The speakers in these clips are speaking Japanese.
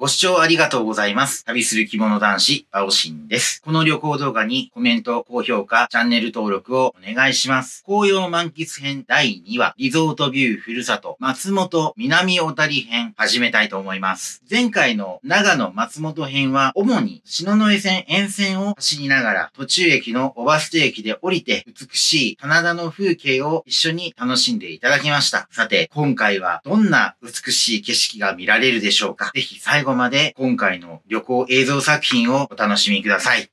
ご視聴ありがとうございます。旅する着物男子、バオシンです。この旅行動画にコメント、高評価、チャンネル登録をお願いします。紅葉満喫編第2話、リゾートビューふるさと、松本南小谷編、始めたいと思います。前回の長野松本編は、主に篠ノ江線沿線を走りながら、途中駅のオバステ駅で降りて、美しい棚田の風景を一緒に楽しんでいただきました。さて、今回はどんな美しい景色が見られるでしょうかぜひ最後後まで今回の旅行映像作品をお楽しみください。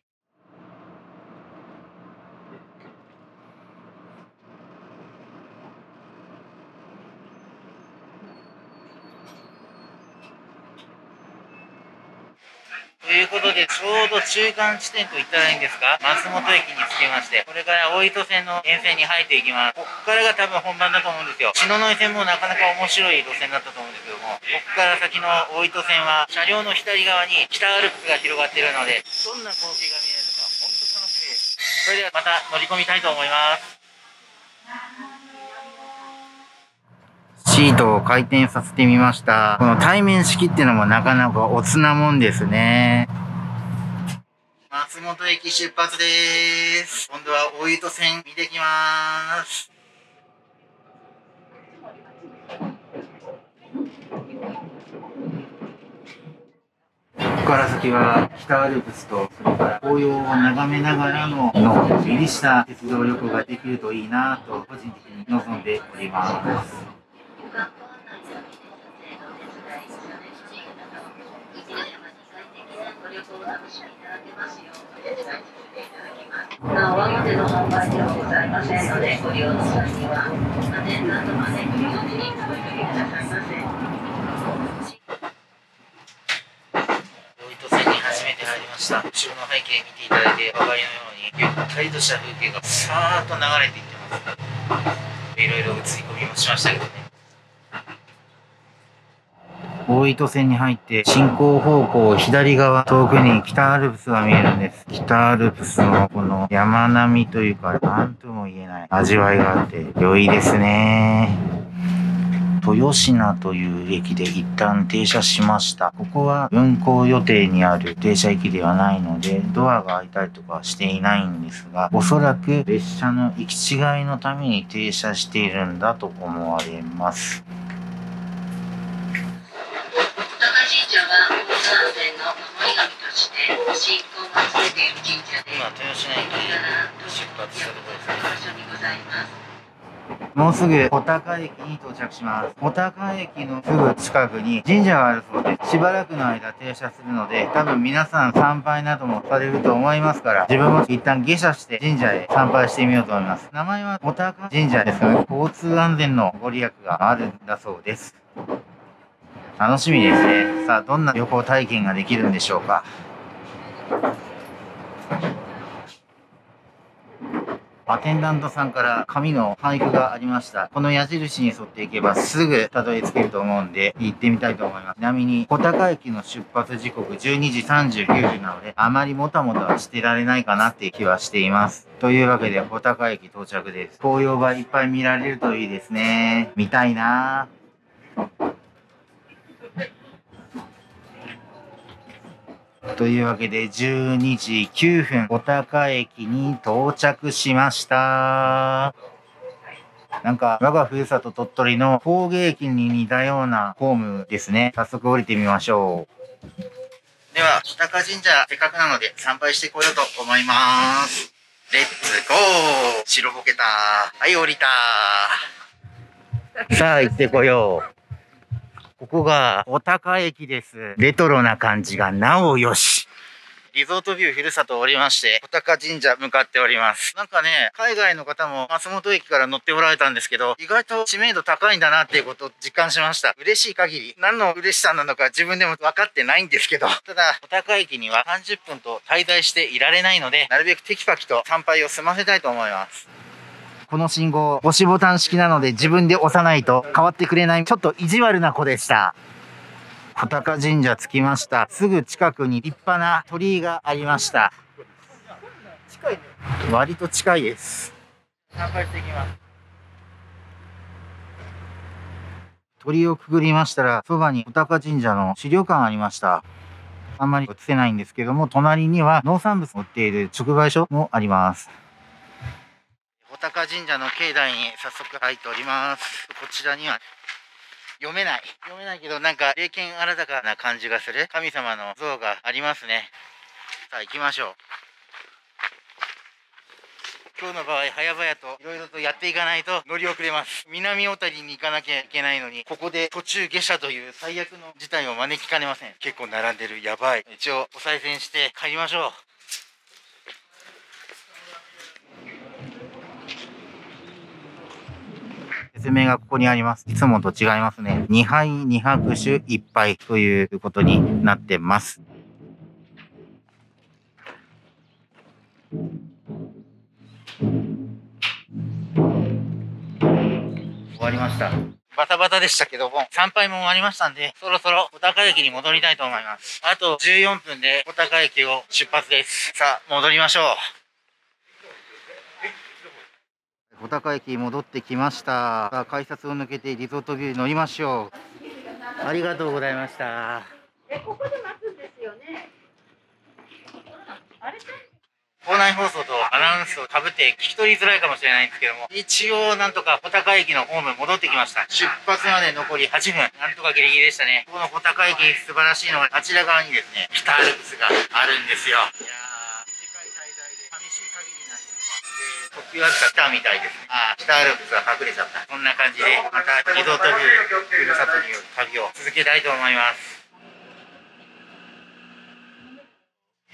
ということで、ちょうど中間地点と言ったらいいんですか？松本駅に着きまして、これから大糸線の沿線に入っていきます。ここからが多分本番だと思うんですよ。篠ノ井線もなかなか面白い路線だったと思うんですけども、ここから先の大糸線は車両の左側に北アルプスが広がっているので、どんな光景が見えるのか、本当楽しみです。それではまた乗り込みたいと思います。シートを回転させてみました。この対面式っていうのもなかなかおつなもんですね。松本駅出発です。今度は大糸線見てきます。ここから先は北アルプスとそれから紅葉を眺めながらののんびりした鉄道旅行ができるといいなと個人的に望んでおります。なお、上手の販売ではございませんので、ご利用の際には、アテンダントまでご利用時にご注意くださいませ。した。後ろの背景見ていただいてお分かりのように、ゆったりとした。風景がさーっと流れていってます。いろいろ映り込みもしました。けどね。大糸線に入って進行方向左側遠くに北アルプスが見えるんです。北アルプスのこの山並みというか何とも言えない味わいがあって良いですね。豊品という駅で一旦停車しました。ここは運行予定にある停車駅ではないので、ドアが開いたりとかしていないんですが、おそらく列車の行き違いのために停車しているんだと思われます。して信仰を集めている神社で今豊島駅出発したところです場所にございますもうすぐ小高駅に到着します。小高駅のすぐ近くに神社があるそうで、しばらくの間停車するので、多分皆さん参拝などもされると思いますから、自分も一旦下車して神社へ参拝してみようと思います。名前は小高神社ですので、交通安全のご利益があるんだそうです。楽しみですね。さあ、どんな旅行体験ができるんでしょうか。アテンダントさんから紙の俳句がありました。この矢印に沿っていけばすぐたどり着けると思うんで行ってみたいと思います。ちなみに小高駅の出発時刻12時39分なのであまりもたもたしてられないかなっていう気はしています。というわけで小高駅到着です。紅葉がいっぱい見られるといいですね。見たいなぁ。というわけで12時9分、小高駅に到着しました。なんか、我がふるさと鳥取の工芸駅に似たようなホームですね。早速降りてみましょう。では、日高神社、せっかくなので参拝してこようと思います。レッツゴー白ぼけたはい、降りたさあ、行ってこよう。ここが小高駅です。レトロな感じがなおよし。リゾートビューふるさとおりまして、小高神社向かっております。なんかね、海外の方も松本駅から乗っておられたんですけど、意外と知名度高いんだなっていうことを実感しました。嬉しい限り、何の嬉しさなのか自分でも分かってないんですけど、ただ、小高駅には30分と滞在していられないので、なるべくテキパキと参拝を済ませたいと思います。この信号、押しボタン式なので自分で押さないと変わってくれない、ちょっと意地悪な子でした。小高神社着きました。すぐ近くに立派な鳥居がありました。近いね。割と近いです。参拝していきます。鳥をくぐりましたら、そばにお高神社の資料館ありました。あんまり映せないんですけども、隣には農産物を売っている直売所もあります。お高神社の境内に早速入っております。こちらには読めない。読めないけど、なんか、霊剣新たかな感じがする神様の像がありますね。さあ、行きましょう。今日の場合、早々といろいろとやっていかないと乗り遅れます。南小谷に行かなきゃいけないのに、ここで途中下車という最悪の事態を招きかねません。結構並んでる。やばい。一応、お賽銭して帰りましょう。説明がここにあります。いつもと違いますね。2杯2拍手1杯ということになってます。終わりました。バタバタでしたけども、参拝も終わりましたんで、そろそろ小高駅に戻りたいと思います。あと14分で小高駅を出発です。さあ、戻りましょう。小高駅戻ってきました。改札を抜けてリゾートビュー乗りましょう。ありがとうございました。え、ここで待つんですよね。あれ？校内放送とアナウンスをかぶって聞き取りづらいかもしれないんですけども、一応なんとか穂高駅のホーム戻ってきました。出発まで残り8分。なんとかギリギリでしたね。この穂高駅素晴らしいのが、あちら側にですね、北アルプスがあるんですよ。いやー、ですが、で、特急あずか来たみたいですあ。あ北アルプスは隠れちゃった。こんな感じで、またリゾートビュー、ふるさとによる旅を続けたいと思います。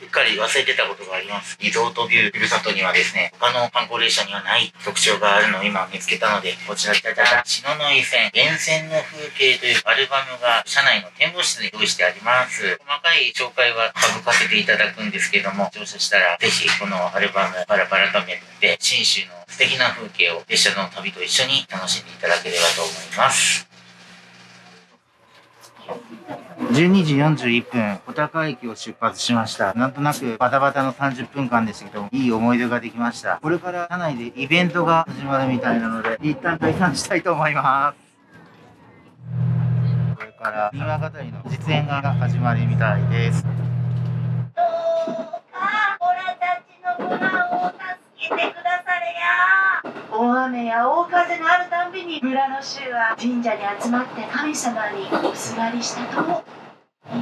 うっかり忘れてたことがあります。リゾートビューふるさとにはですね、他の観光列車にはない特徴があるのを今見つけたので、こちら、じゃじゃ篠ノ井線、沿線の風景というアルバムが車内の展望室に用意してあります。細かい紹介は省かせていただくんですけども、乗車したら、ぜひこのアルバムパラパラとめて、新州の素敵な風景を列車の旅と一緒に楽しんでいただければと思います。12時41分、小高駅を出発しました。なんとなくバタバタの30分間でしたけど、いい思い出ができました。これから車内でイベントが始まるみたいなので、一旦解散したいと思います。これから、新潟語りの実演が始まるみたいです。大雨や大風のあるたんびに村の衆は神社に集まって神様におすがりしたと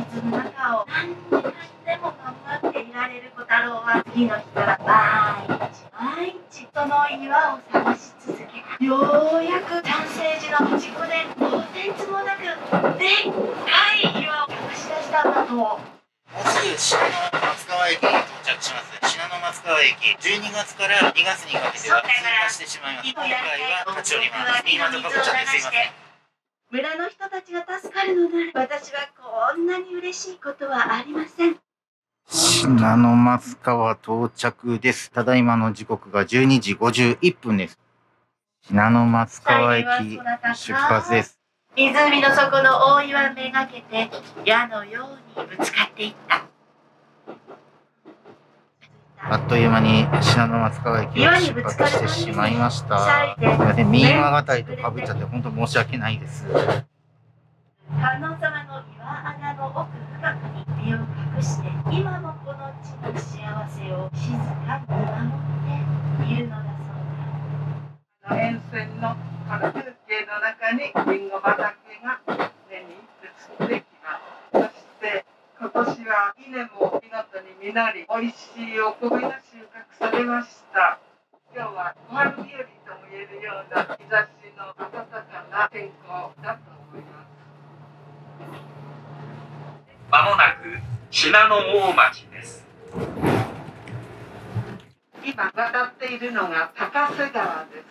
水の中を何時間でも頑張っていられる小太郎は次の日から毎日毎日その岩を探し続けようやく男性寺の端っこでとてつもなくでっかい岩を探し出したんだともうすぐ信濃松川駅に到着します信濃松川駅。12月から2月にかけては通過してしまいます。今回は立ち寄ります。今とかぶっちゃってす。いません。村の人たちが助かるのなら私はこんなに嬉しいことはありません信濃松川到着です。ただいまの時刻が12時51分です。信濃松川駅出発です。湖の底の大岩めがけて矢のようにぶつかっていった。あっという間に信濃松川駅を出発してしまいました。すみません、民話語りとかぶっちゃって本当申し訳ないです。観音様の岩穴の奥深くに身を隠して、今もこの地の幸せを静かに信濃大町です。今渡っているのが高瀬川です。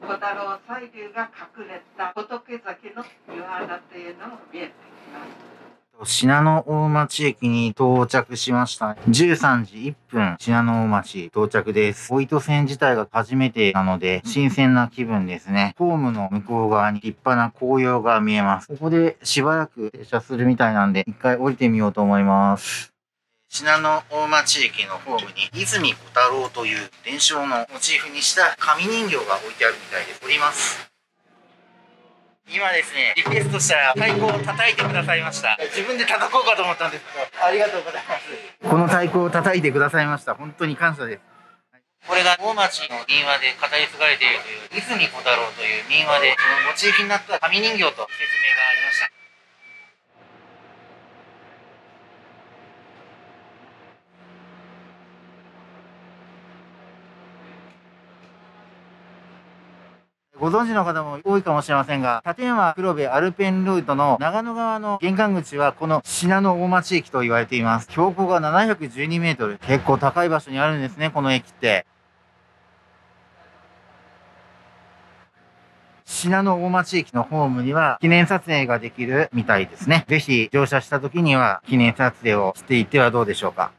小太郎西流が隠れた仏崎の岩穴というのも見えてきます信濃大町駅に到着しました。13時1分、信濃大町到着です。大糸線自体が初めてなので、新鮮な気分ですね。ホームの向こう側に立派な紅葉が見えます。ここでしばらく停車するみたいなんで、一回降りてみようと思います。信濃大町駅のホームに泉小太郎という伝承のモチーフにした紙人形が置いてあるみたいです。降ります。今ですね、リクエストしたら太鼓を叩いてくださいました。自分で叩こうかと思ったんですけど、ありがとうございます。この太鼓を叩いてくださいました。本当に感謝です。これが大町の民話で語り継がれているという泉小太郎という民話でそのモチーフになった紙人形と説明がありました。ご存知の方も多いかもしれませんが、立山黒部アルペンルートの長野側の玄関口はこの信濃大町駅と言われています。標高が712メートル。結構高い場所にあるんですね、この駅って。信濃大町駅のホームには記念撮影ができるみたいですね。ぜひ乗車した時には記念撮影をしていってはどうでしょうか。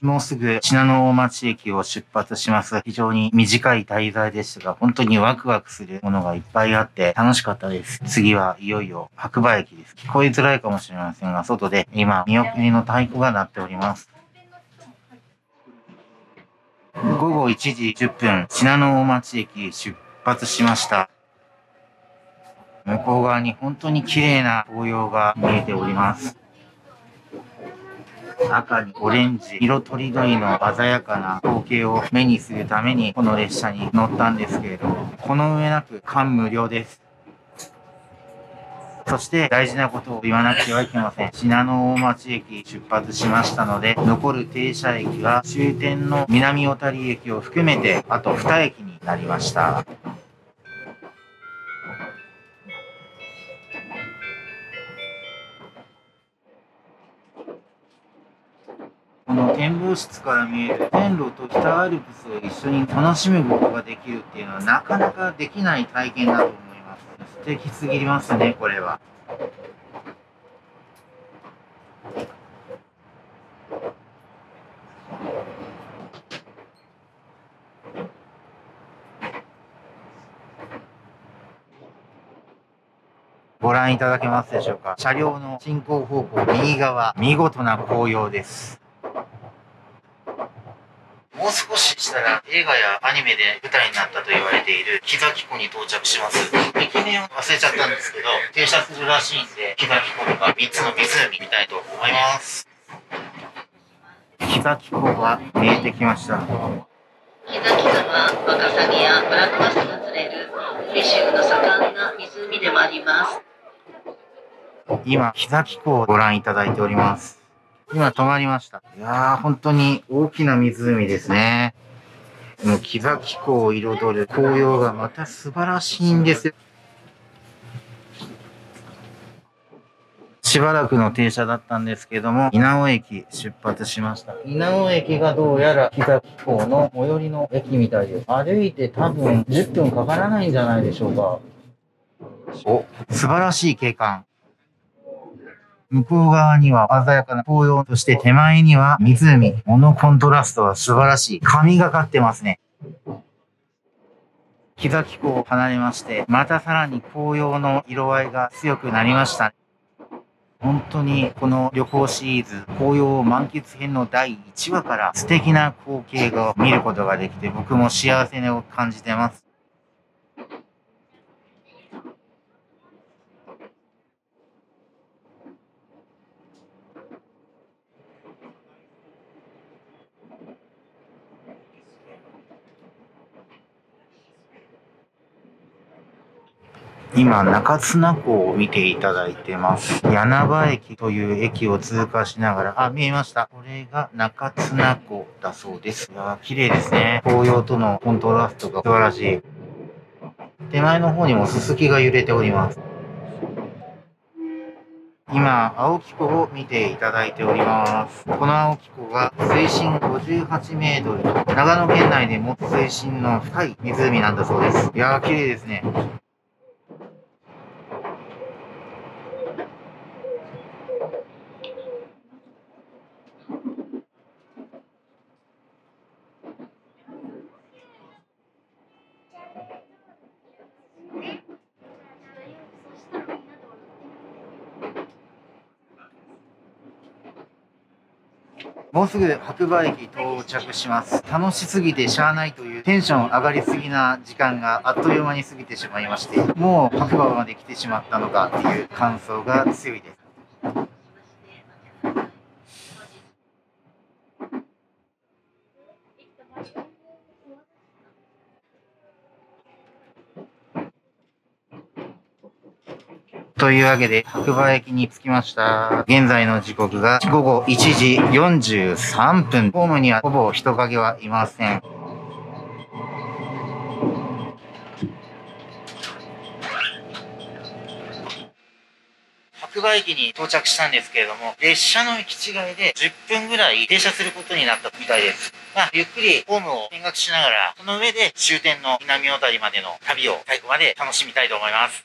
もうすぐ信濃大町駅を出発します。非常に短い滞在でしたが、本当にワクワクするものがいっぱいあって楽しかったです。次はいよいよ白馬駅です。聞こえづらいかもしれませんが、外で今見送りの太鼓が鳴っております。午後1時10分、信濃大町駅出発しました。向こう側に本当に綺麗な紅葉が見えております。赤にオレンジ、色とりどりの鮮やかな光景を目にするためにこの列車に乗ったんですけれども、この上なく感無量です。そして大事なことを言わなくてはいけません。信濃大町駅出発しましたので、残る停車駅は終点の南小谷駅を含めて、あと2駅になりました。この展望室から見える線路と北アルプスを一緒に楽しむことができるっていうのはなかなかできない体験だと思います。素敵すぎますね、これは。ご覧いただけますでしょうか車両の進行方向右側見事な紅葉ですもう少ししたら映画やアニメで舞台になったと言われている木崎湖に到着します駅名を忘れちゃったんですけど停車するらしいんで木崎湖とか3つの湖見たいと思います木崎湖が見えてきました木崎川、ワカサギやブラックバスが釣れるフィッシングの盛んな湖でもあります。今、木崎湖をご覧いただいております。今止まりました。いやー、本当に大きな湖ですね。もう木崎湖を彩る紅葉がまた素晴らしいんですよ。しばらくの停車だったんですけども、稲尾駅出発しました。稲尾駅がどうやら木崎港の最寄りの駅みたいです。歩いて多分10分かからないんじゃないでしょうか。お、素晴らしい景観。向こう側には鮮やかな紅葉として手前には湖。このコントラストは素晴らしい。神がかってますね。木崎湖を離れまして、またさらに紅葉の色合いが強くなりました。本当にこの旅行シリーズ、紅葉満喫編の第1話から素敵な光景を見ることができて、僕も幸せを感じてます。今、中綱湖を見ていただいてます。柳場駅という駅を通過しながら、あ、見えました。これが中綱湖だそうです。いや、綺麗ですね。紅葉とのコントラストが素晴らしい。手前の方にもススキが揺れております。今、青木湖を見ていただいております。この青木湖が水深58メートル。長野県内でも水深の深い湖なんだそうです。いやー、綺麗ですね。もうすぐ白馬駅到着します。楽しすぎてしゃあないというテンション上がりすぎな時間があっという間に過ぎてしまいまして、もう白馬まで来てしまったのかっていう感想が強いです。というわけで、白馬駅に着きました。現在の時刻が午後1時43分。ホームにはほぼ人影はいません。白馬駅に到着したんですけれども、列車の行き違いで10分ぐらい停車することになったみたいです。まあ、ゆっくりホームを見学しながら、その上で終点の南小谷までの旅を最後まで楽しみたいと思います。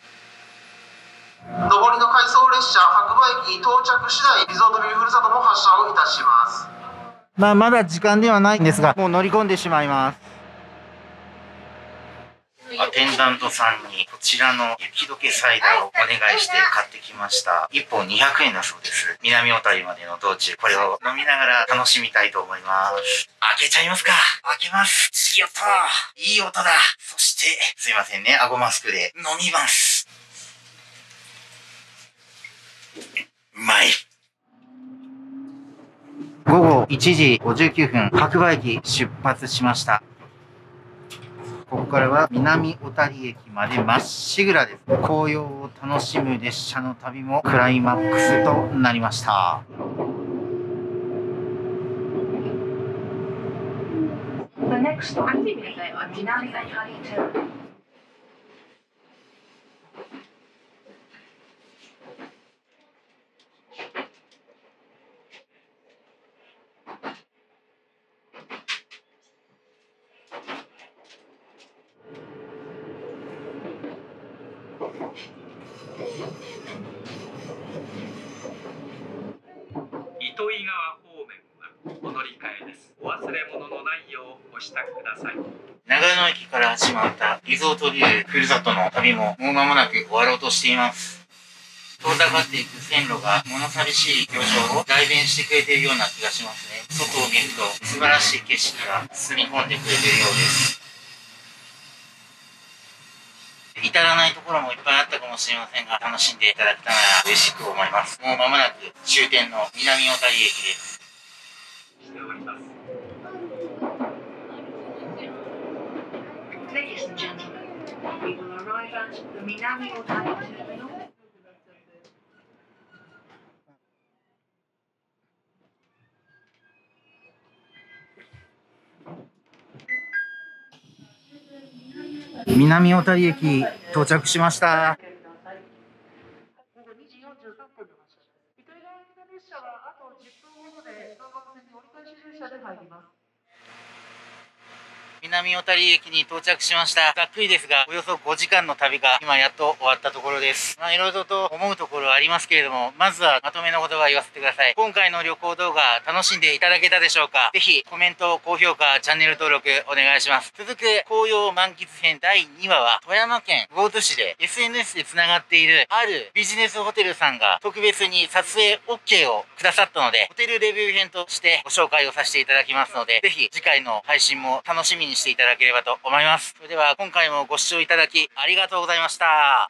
上りの回送列車白馬駅に到着次第リゾートビューふるさとも発車をいたしますまあ、まだ時間ではないんですが、もう乗り込んでしまいます。アテンダントさんにこちらの雪解けサイダーをお願いして買ってきました。1本200円だそうです。南小谷までの道中、これを飲みながら楽しみたいと思います。開けちゃいますか開けます。やったーいい音だそして、すいませんね、顎マスクで飲みます。うまい。午後1時59分、白馬駅出発しました。ここからは南小谷駅までまっしぐらです。紅葉を楽しむ列車の旅もクライマックスとなりました。The next stop は南小谷店。糸魚川方面はお乗り換えですお忘れ物のないようご支度ください長野駅から始まったリゾートビューふるさとの旅ももう間もなく終わろうとしています。遠ざかっていく線路が物寂しい表情を代弁してくれているような気がしますね。外を見ると素晴らしい景色が包み込んでくれているようです。至らないところもいっぱいあったかもしれませんが、楽しんでいただけたなら嬉しく思います。もう間もなく終点の南小谷駅です。南小谷駅到着しました。南小谷駅に到着しました。ざっくりですが、およそ5時間の旅が今やっと終わったところです。まあ、いろいろと思うところありますけれども、まずはまとめの言葉を言わせてください。今回の旅行動画、楽しんでいただけたでしょうか？ぜひ、コメント、高評価、チャンネル登録お願いします。続く紅葉満喫編第2話は、富山県魚津市で SNS で繋がっているあるビジネスホテルさんが特別に撮影 OK をくださったので、ホテルレビュー編としてご紹介をさせていただきますので、ぜひ次回の配信も楽しみにしていただければと思います。それでは今回もご視聴いただきありがとうございました。